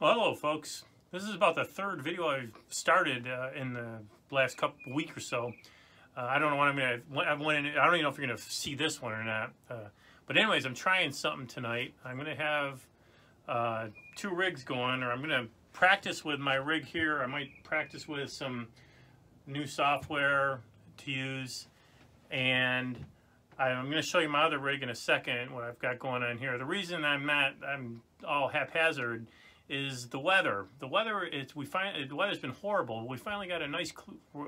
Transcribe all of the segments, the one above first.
Well, hello, folks. This is about the third video I've started uh, in the last couple week or so. Uh, I don't know what I'm gonna. I went in, I don't even know if you're gonna see this one or not. Uh, but anyways, I'm trying something tonight. I'm gonna have uh, two rigs going, or I'm gonna practice with my rig here. I might practice with some new software to use, and I'm going to show you my other rig in a second. What I've got going on here. The reason I'm not I'm all haphazard is the weather. The weather is we find the weather's been horrible. We finally got a nice.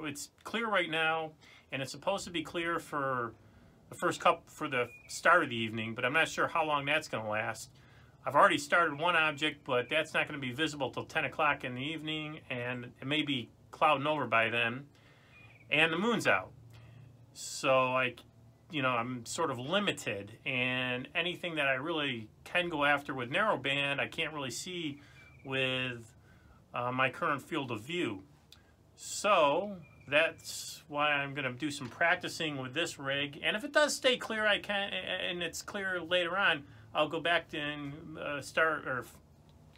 It's clear right now, and it's supposed to be clear for the first cup for the start of the evening. But I'm not sure how long that's going to last. I've already started one object, but that's not going to be visible till 10 o'clock in the evening, and it may be clouding over by then. And the moon's out, so I, you know, I'm sort of limited, and anything that I really can go after with narrowband, I can't really see with uh, my current field of view. So that's why I'm going to do some practicing with this rig. And if it does stay clear, I can, and it's clear later on, I'll go back and uh, start or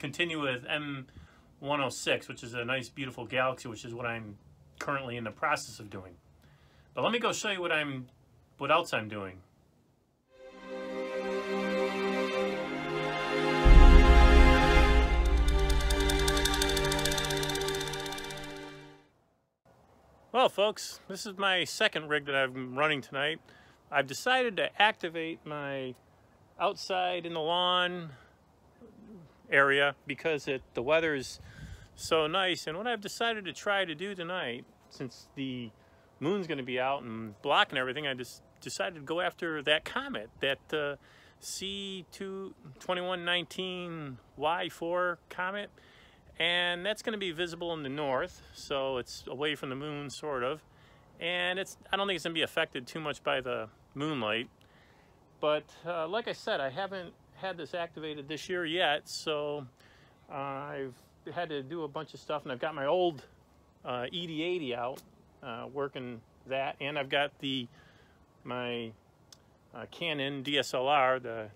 continue with M106, which is a nice, beautiful galaxy, which is what I'm currently in the process of doing. But let me go show you what I'm, what else I'm doing. Well, folks, this is my second rig that I'm running tonight. I've decided to activate my outside in the lawn area because it, the weather is so nice. And what I've decided to try to do tonight, since the moon's going to be out and blocking everything, I just decided to go after that comet, that uh, C2019Y4 comet and that's going to be visible in the north so it's away from the moon sort of. And it's I don't think it's going to be affected too much by the moonlight. But uh, like I said I haven't had this activated this year yet so uh, I've had to do a bunch of stuff and I've got my old uh, ED80 out uh, working that. And I've got the my uh, Canon DSLR the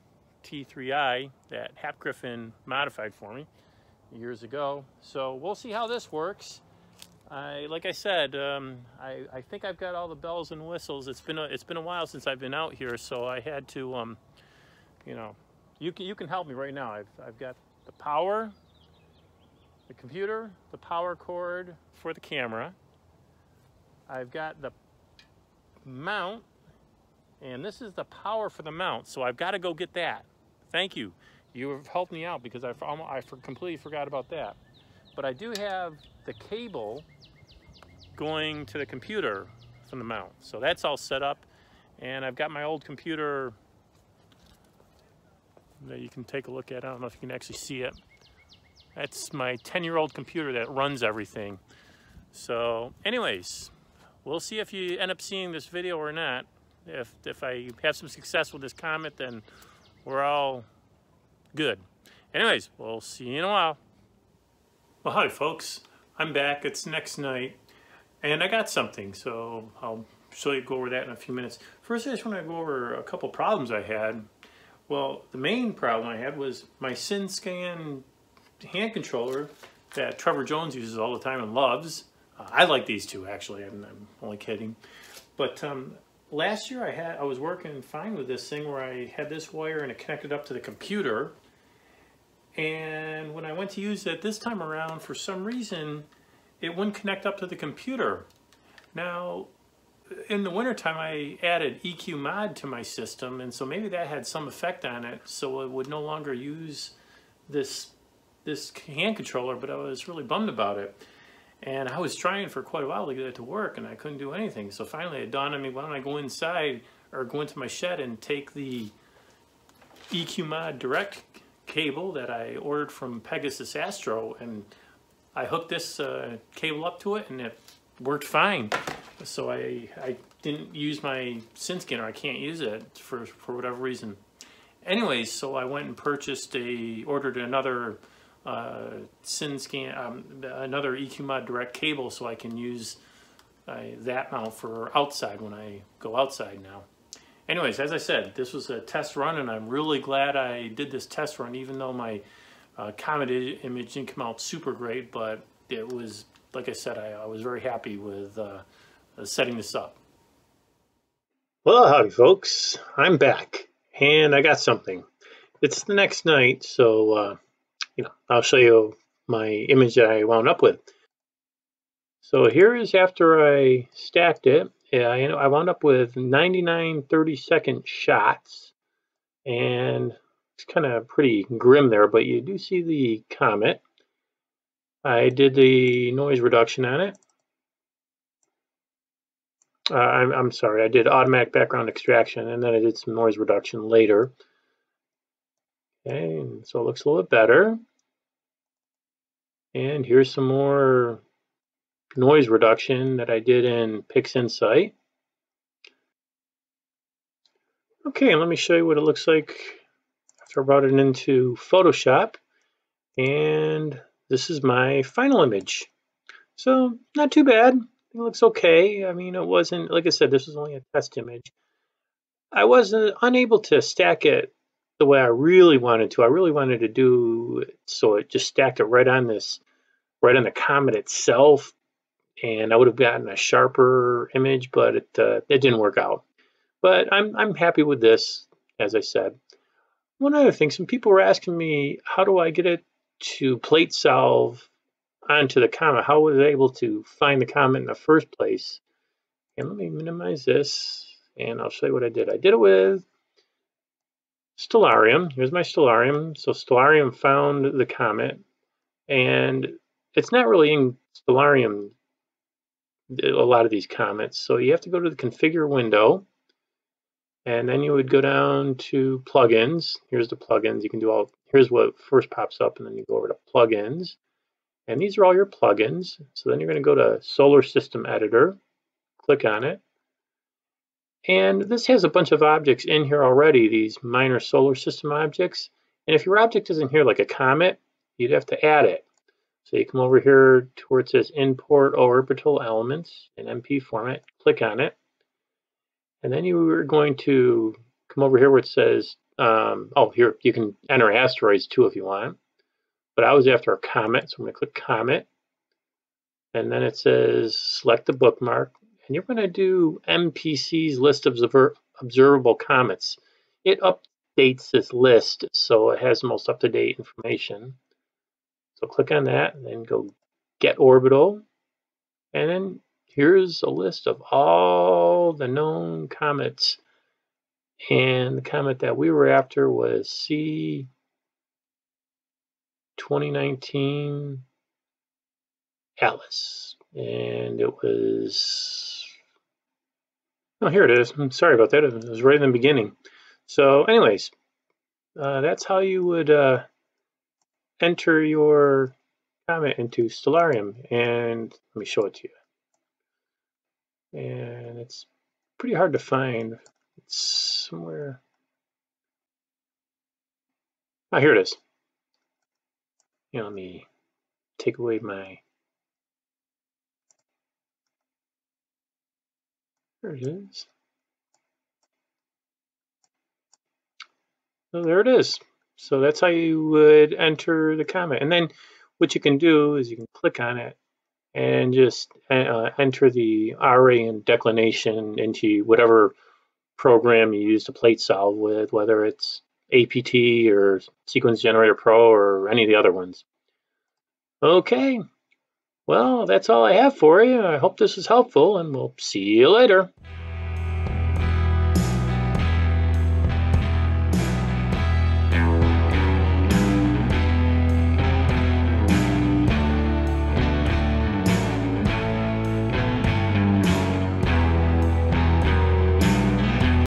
T3i that Hap Griffin modified for me years ago. So we'll see how this works. I, like I said, um, I, I, think I've got all the bells and whistles. It's been a, it's been a while since I've been out here, so I had to, um, you know, you can, you can help me right now. I've, I've got the power, the computer, the power cord for the camera. I've got the mount, and this is the power for the mount, so I've got to go get that. Thank you you have helped me out because I, I completely forgot about that. But I do have the cable going to the computer from the mount. So that's all set up. And I've got my old computer that you can take a look at. I don't know if you can actually see it. That's my 10-year-old computer that runs everything. So anyways, we'll see if you end up seeing this video or not. If, if I have some success with this comet, then we're all good. Anyways, we'll see you in a while. Well, hi folks. I'm back. It's next night. And I got something, so I'll show you, go over that in a few minutes. First, I just want to go over a couple problems I had. Well, the main problem I had was my SynScan hand controller that Trevor Jones uses all the time and loves. Uh, I like these two, actually. I'm, I'm only kidding. But um, last year I had I was working fine with this thing where I had this wire and it connected up to the computer and when I went to use it this time around, for some reason, it wouldn't connect up to the computer. Now, in the wintertime, I added EQ mod to my system, and so maybe that had some effect on it, so it would no longer use this, this hand controller, but I was really bummed about it. And I was trying for quite a while to get it to work, and I couldn't do anything. So finally it dawned on me, why don't I go inside, or go into my shed and take the EQ mod direct cable that I ordered from Pegasus Astro and I hooked this uh, cable up to it and it worked fine. So I, I didn't use my sin SynScanner. I can't use it for, for whatever reason. Anyways, so I went and purchased a, ordered another uh, SynScan, um, another EQMod direct cable so I can use uh, that mount for outside when I go outside now anyways, as I said, this was a test run, and I'm really glad I did this test run, even though my Uh, Comet image didn't come out super great, but it was, like I said, I, I was very happy with uh, setting this up. Well, howdy folks, I'm back and I got something. It's the next night, so uh, you know I'll show you my image that I wound up with. So here is after I stacked it. I, know I wound up with 99 30 second shots and it's kind of pretty grim there, but you do see the comet. I did the noise reduction on it. Uh, I'm, I'm sorry, I did automatic background extraction and then I did some noise reduction later. Okay, so it looks a little bit better. And here's some more noise reduction that I did in PixInsight. Okay, let me show you what it looks like after I brought it into Photoshop. And this is my final image. So not too bad it looks okay. I mean, it wasn't, like I said, this was only a test image. I wasn't uh, unable to stack it the way I really wanted to. I really wanted to do it so it just stacked it right on this, right on the comet itself. And I would have gotten a sharper image, but it, uh, it didn't work out. But I'm, I'm happy with this, as I said. One other thing, some people were asking me, how do I get it to plate solve onto the comet. How was I able to find the comet in the first place? And let me minimize this and I'll show you what I did. I did it with Stellarium. Here's my Stellarium. So Stellarium found the comet and it's not really in Stellarium a lot of these comets. So you have to go to the configure window and then you would go down to plugins. Here's the plugins. You can do all, here's what first pops up and then you go over to plugins and these are all your plugins. So then you're going to go to Solar System Editor, click on it. And this has a bunch of objects in here already, these minor solar system objects. And if your object isn't here like a comet, you'd have to add it. So you come over here to where it says Import Orbital Elements in MP format, click on it. And then you are going to come over here where it says, um, oh, here, you can enter asteroids too if you want but I was after a comet, so I'm going to click comet. And then it says select the bookmark, and you're going to do MPC's list of observable comets. It updates this list so it has the most up-to-date information. So click on that, and then go get orbital, and then here's a list of all the known comets. And the comet that we were after was C 2019 ATLAS. And it was, oh, here it is. I'm sorry about that. It was right in the beginning. So anyways, uh, that's how you would uh, enter your comment into Stellarium. And let me show it to you. And it's pretty hard to find. It's somewhere. Oh, here it is you know, let me take away my there it is. So there it is. So that's how you would enter the comet. And then what you can do is you can click on it and just uh, enter the RA and declination into whatever program you use to plate solve with, whether it's APT or Sequence Generator Pro or any of the other ones. Okay, well, that's all I have for you. I hope this was helpful, and we'll see you later.